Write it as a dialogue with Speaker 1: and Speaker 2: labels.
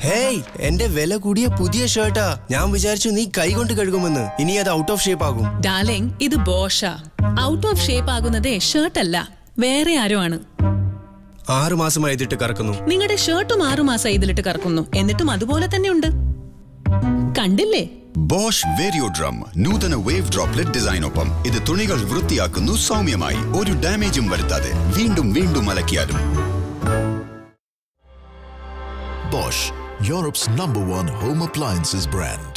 Speaker 1: Hey എന്റെ വില കൂടിയ പുതിയ ഷർട്ടാ ഞാൻ വിചാരിച്ചു നീ കൈ കൊണ്ട് കഴുകുമെന്ന്. ഇനി അത് ഔട്ട് ഓഫ് ഷേപ്പ് ആകും.
Speaker 2: ഡാർലിംഗ് ഇത് ബോഷ ഔട്ട് ഓഫ് ഷേപ്പ് ആകുന്നതേ ഷർട്ട് അല്ല. വേറെ ആരോ ആണ്.
Speaker 1: ആറു മാസമായി ഇതിട്ട് കറക്കുന്നു.
Speaker 2: നിങ്ങളുടെ ഷർട്ടും ആറു മാസം ഇതിലിട്ട് കറക്കുന്നു. എന്നിട്ടും അതുപോലെ തന്നെ ഉണ്ട്. കണ്ടില്ലേ?
Speaker 3: ബോഷ് വേരിയോ ഡ്രം നൂതന വേവ് ഡ്രോപ്ലെറ്റ് ഡിസൈനൊപ്പം ഇത് തുണികൾ വൃത്തിയാക്കുന്നു സൗമ്യമായി. ഒരു ഡാമേജും വരുത്താതെ വീണ്ടും വീണ്ടും അലക്കിയാലും.
Speaker 4: Bosch, Europe's number one home appliances brand.